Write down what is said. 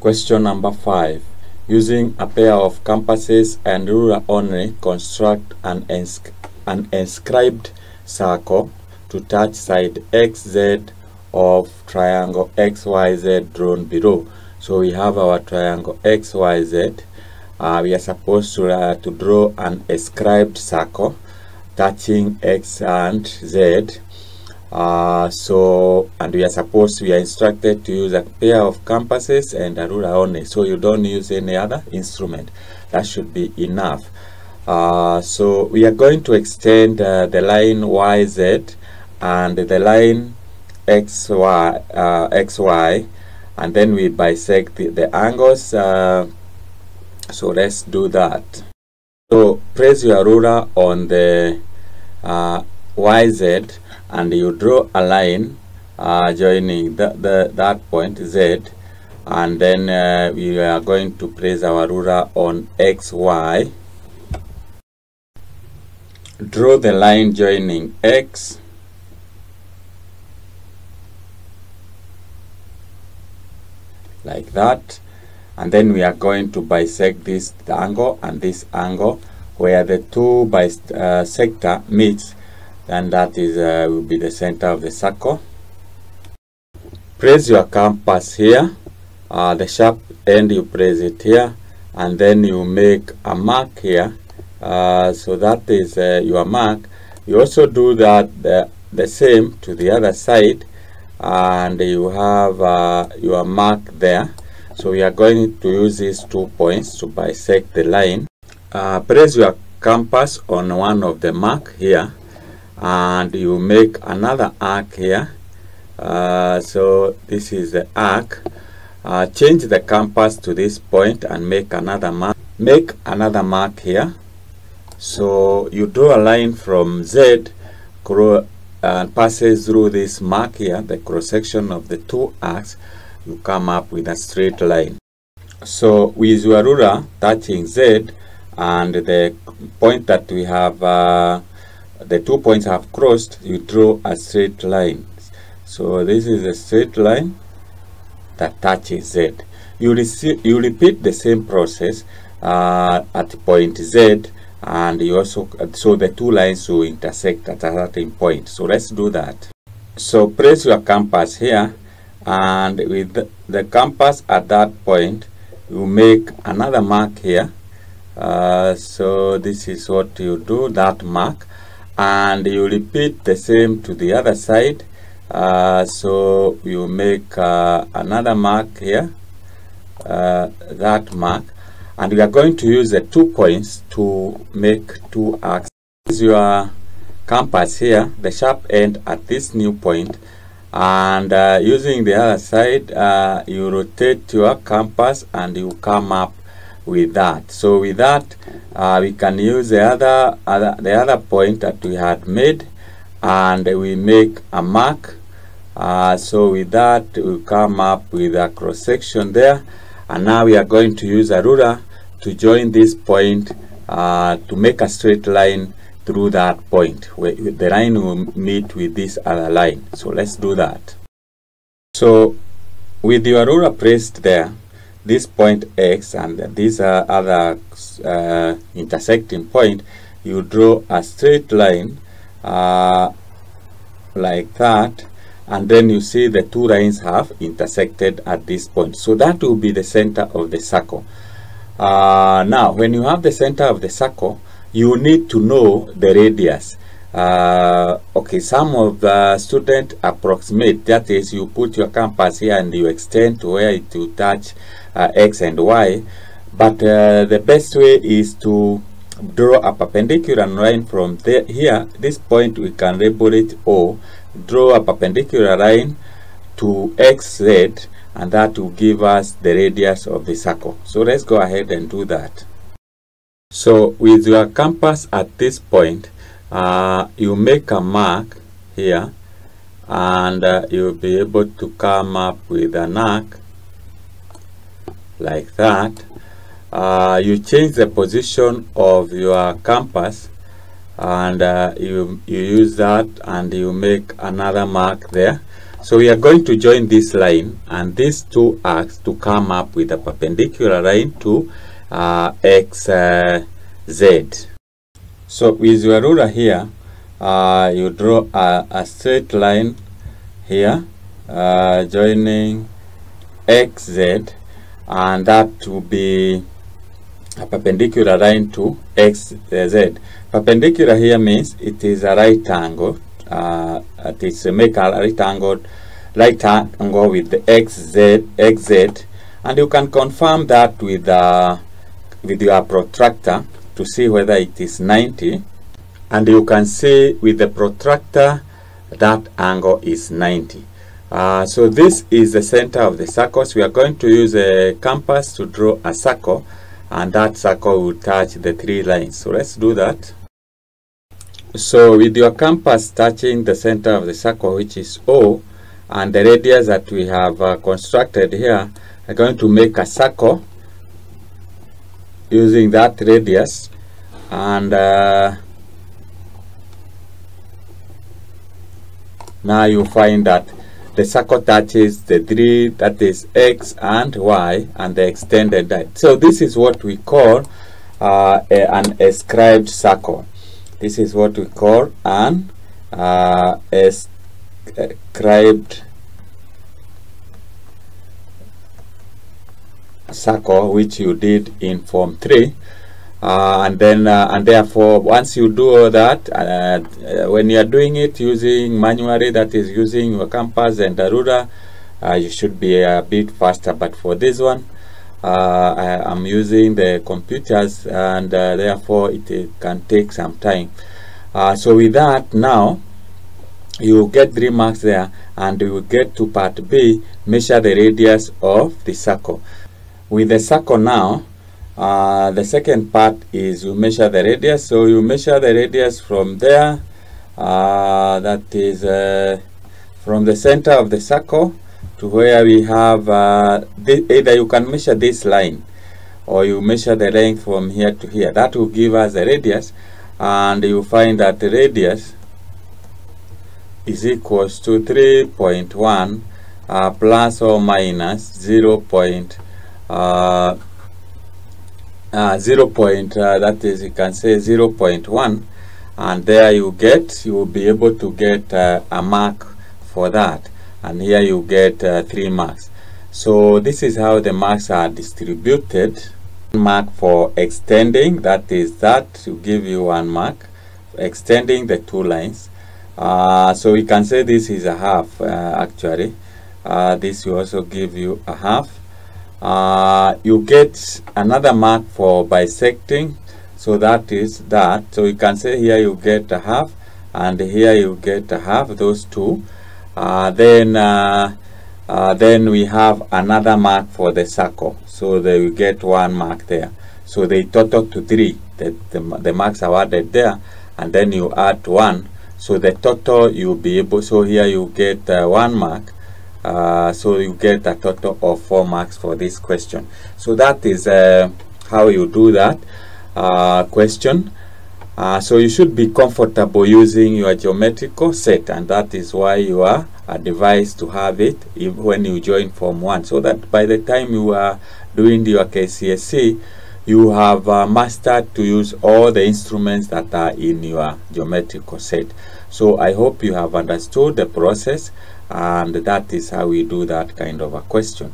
Question number five. Using a pair of compasses and ruler only, construct an, an escribed circle to touch side XZ of triangle XYZ drawn below. So we have our triangle XYZ. Uh, we are supposed to, uh, to draw an escribed circle touching X and Z uh, so and we are supposed we are instructed to use a pair of compasses and a ruler only. So you don't use any other instrument. That should be enough. Uh, so we are going to extend uh, the line YZ and the line XY uh, XY and then we bisect the, the angles uh, so let's do that. So place your ruler on the uh, YZ and you draw a line uh, joining the, the, that point Z and then uh, we are going to place our ruler on XY draw the line joining X like that and then we are going to bisect this angle and this angle where the two bisector meets then that is uh, will be the center of the circle. Place your compass here. Uh, the sharp end you place it here. And then you make a mark here. Uh, so that is uh, your mark. You also do that the, the same to the other side. And you have uh, your mark there. So we are going to use these two points to bisect the line. Uh, place your compass on one of the mark here and you make another arc here. Uh, so this is the arc. Uh, change the compass to this point and make another mark make another mark here. So you draw a line from Z and passes through this mark here the cross section of the two arcs. You come up with a straight line. So with your ruler touching Z and the point that we have uh, the two points have crossed you draw a straight line. So this is a straight line that touches Z. You, you repeat the same process uh, at point Z and you also so the two lines will intersect at a certain point. So let's do that. So place your compass here and with the, the compass at that point you make another mark here. Uh, so this is what you do that mark and you repeat the same to the other side. Uh, so you make uh, another mark here. Uh, that mark. And we are going to use the two points to make two arcs. Use your compass here the sharp end at this new point. And uh, using the other side uh, you rotate your compass and you come up with that. So with that uh, we can use the other, other the other point that we had made and we make a mark. Uh, so with that we come up with a cross section there and now we are going to use a ruler to join this point uh, to make a straight line through that point where the line will meet with this other line. So let's do that. So with your ruler pressed there this point x and these are other uh, intersecting point you draw a straight line uh, like that and then you see the two lines have intersected at this point. So that will be the center of the circle. Uh, now when you have the center of the circle you need to know the radius uh, okay some of the student approximate that is you put your compass here and you extend to where it will touch uh, x and y but uh, the best way is to draw a perpendicular line from there here this point we can label it o draw a perpendicular line to xz and that will give us the radius of the circle. So let's go ahead and do that. So with your compass at this point uh, you make a mark here and uh, you'll be able to come up with an arc like that uh, you change the position of your compass and uh, you you use that and you make another mark there So we are going to join this line and these two arcs to come up with a perpendicular line to uh, x uh, z. So with your ruler here, uh, you draw a, a, straight line here uh, joining xz and that will be a perpendicular line to xz. Perpendicular here means it is a right angle uh, it is make a right angle right angle with the xz xz and you can confirm that with uh, with your protractor to see whether it is 90 and you can see with the protractor that angle is 90 uh, so this is the center of the circles we are going to use a compass to draw a circle and that circle will touch the three lines. So let's do that. So with your compass touching the center of the circle, which is O, and the radius that we have uh, constructed here, I'm going to make a circle using that radius and uh, now you find that the circle touches the three that is x and y and the extended line. So this is what we call uh, a, an escribed circle. This is what we call an uh, escribed circle which you did in form 3 uh, and then uh, and therefore once you do all that uh, when you are doing it using manually that is using your compass and ruler uh, you should be a bit faster. But for this one uh, I am using the computers and uh, therefore it, it, can take some time. Uh, so with that now you get three marks there and you will get to part B measure the radius of the circle with the circle now uh, the second part is you measure the radius so you measure the radius from there uh, that is uh, from the center of the circle to where we have uh, either you can measure this line or you measure the length from here to here that will give us the radius and you find that the radius is equals to 3.1 uh, plus or minus 0. Uh, uh, 0 point, uh, that is you can say 0 0.1 and there you get you will be able to get uh, a mark for that. And here you get uh, three marks. So this is how the marks are distributed. Mark for extending that is that to give you one mark extending the two lines. Uh, so we can say this is a half uh, actually. This will also give you a half uh, you get another mark for bisecting. So that is that. So you can say here you get a half and here you get a half those two. Uh, then uh, uh, then we have another mark for the circle. So they will get one mark there. So they total to three. The, the, the marks are added there and then you add one. So the total you'll be able so here you get uh, one mark uh, so you get a total of four marks for this question. So that is uh, how you do that question. Uh, so you should be comfortable using your geometrical set and that is why you are advised to have it when you join Form 1 so that by the time you are doing your KCSE you have uh, mastered to use all the instruments that are in your geometrical set. So I hope you have understood the process and that is how we do that kind of a question.